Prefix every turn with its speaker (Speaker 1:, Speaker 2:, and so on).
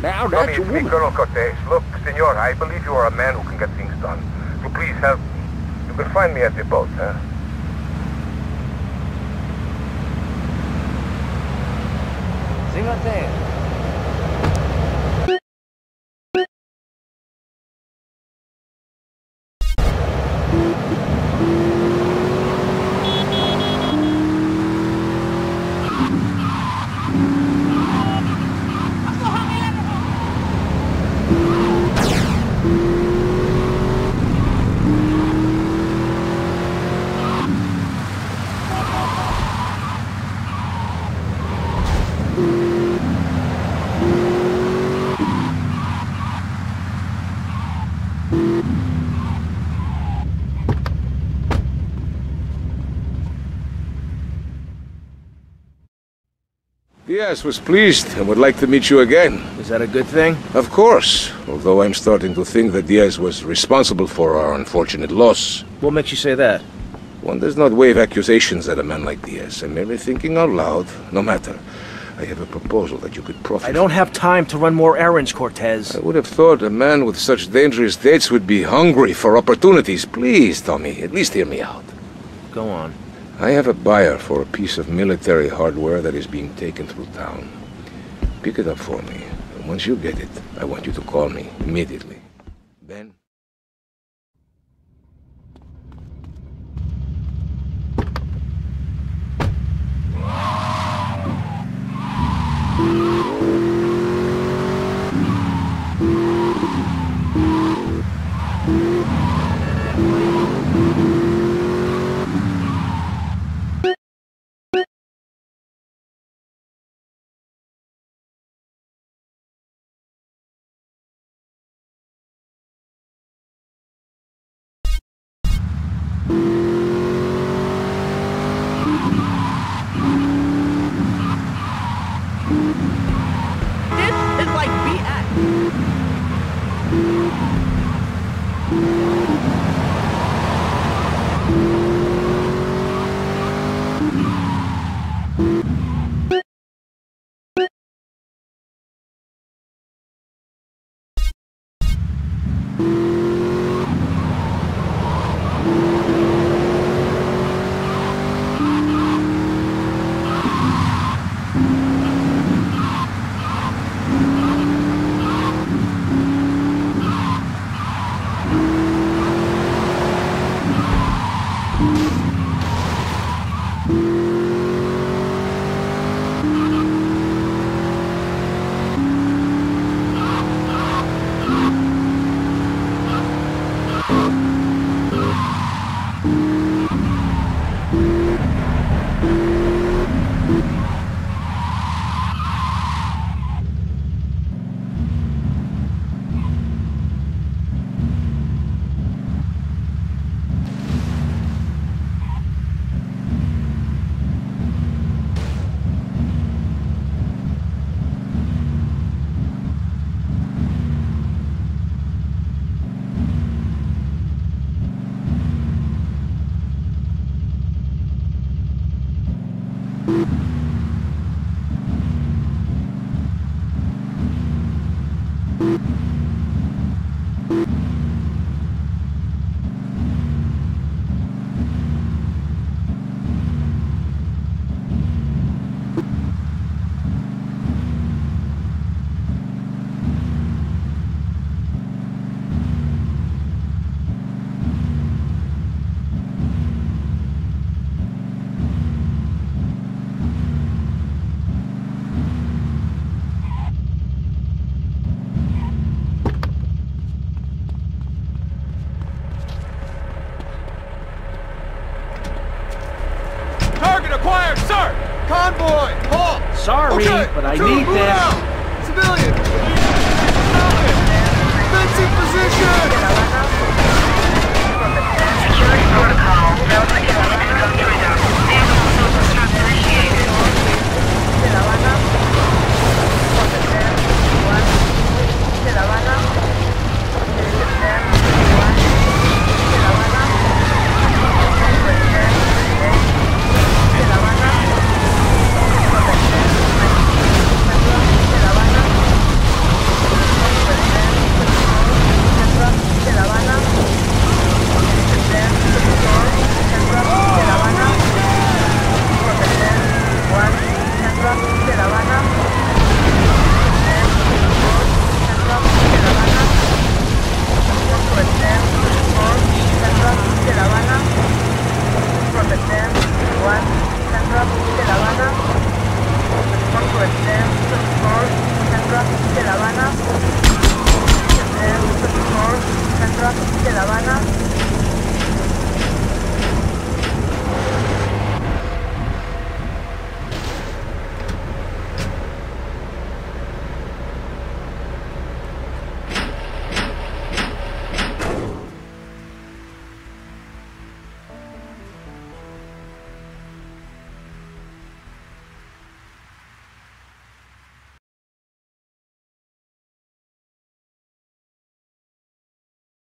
Speaker 1: Now
Speaker 2: Tommy,
Speaker 1: that's a
Speaker 2: it's me,
Speaker 1: woman.
Speaker 2: Colonel Cortez. Look, senor, I believe you are a man who can get things done. So please help me. You can find me at the boat, huh?
Speaker 3: Diaz was pleased and would like to meet you again.
Speaker 1: Is that a good thing?
Speaker 3: Of course, although I'm starting to think that Diaz was responsible for our unfortunate loss.
Speaker 1: What makes you say that?
Speaker 3: One does not wave accusations at a man like Diaz. I'm merely thinking out loud. No matter. I have a proposal that you could profit
Speaker 1: I don't have time to run more errands, Cortez.
Speaker 3: I would have thought a man with such dangerous dates would be hungry for opportunities. Please, Tommy, at least hear me out.
Speaker 1: Go on.
Speaker 3: I have a buyer for a piece of military hardware that is being taken through town. Pick it up for me. And once you get it, I want you to call me immediately. Ben?
Speaker 4: This
Speaker 5: Halt!
Speaker 1: Sorry,
Speaker 5: okay,
Speaker 1: but I need that.
Speaker 5: Out. Civilian! Position! Security protocol. To. de La Habana. de La Habana.